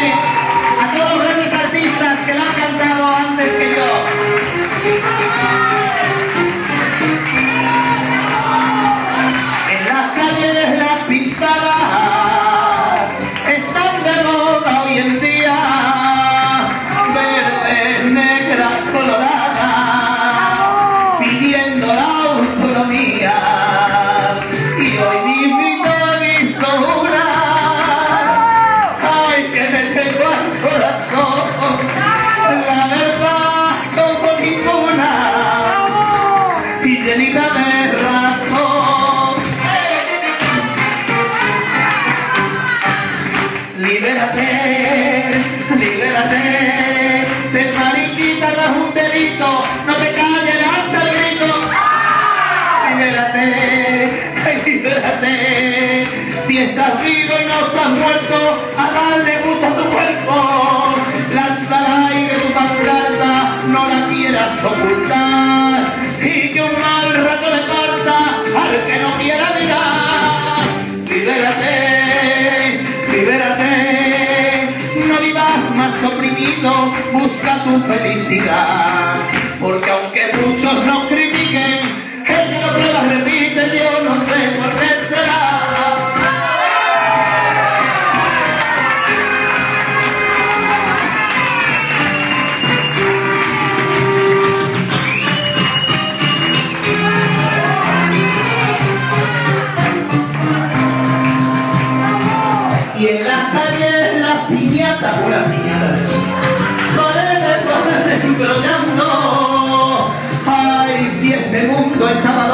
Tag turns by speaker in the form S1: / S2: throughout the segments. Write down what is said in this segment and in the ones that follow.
S1: a todos los grandes artistas que la han cantado antes que yo. libérate, libérate. Ser mariquita no es un delito, no te calles, lanza el grito. Libérate, libérate. Si estás vivo y no estás muerto, a darle gusto a tu cuerpo. Lanza al aire tu pancarta. tu felicidad. Porque aunque muchos nos critiquen, esta prueba repite, yo no sé por qué será. Y en las calles las piñatas, una piñata de chica llorando. Ay, si este mundo estaba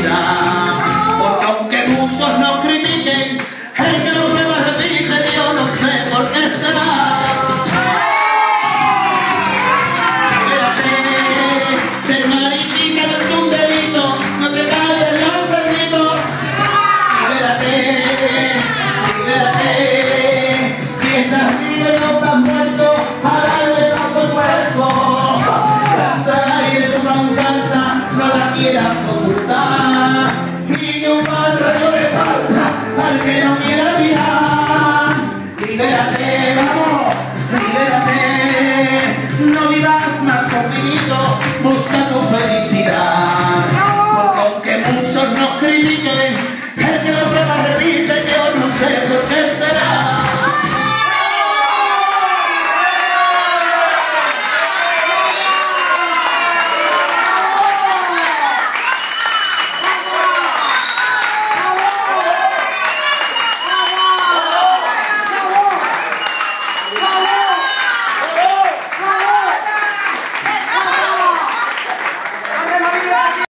S1: vida.